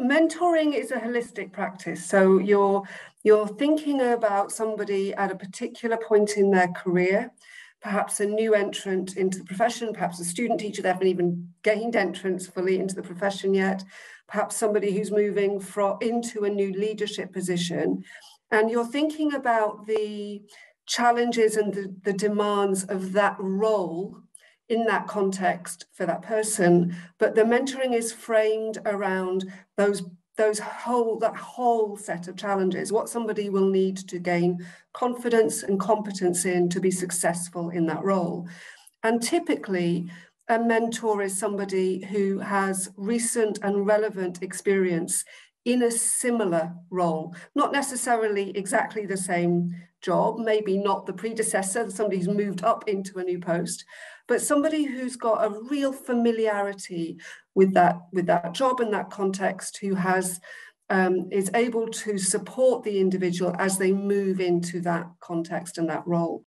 mentoring is a holistic practice. So you're you're thinking about somebody at a particular point in their career, perhaps a new entrant into the profession, perhaps a student teacher, they haven't even gained entrance fully into the profession yet, perhaps somebody who's moving from into a new leadership position. And you're thinking about the challenges and the, the demands of that role in that context for that person, but the mentoring is framed around those those whole that whole set of challenges what somebody will need to gain confidence and competence in to be successful in that role. And typically a mentor is somebody who has recent and relevant experience in a similar role not necessarily exactly the same job maybe not the predecessor somebody who's moved up into a new post but somebody who's got a real familiarity with that with that job and that context who has um, is able to support the individual as they move into that context and that role.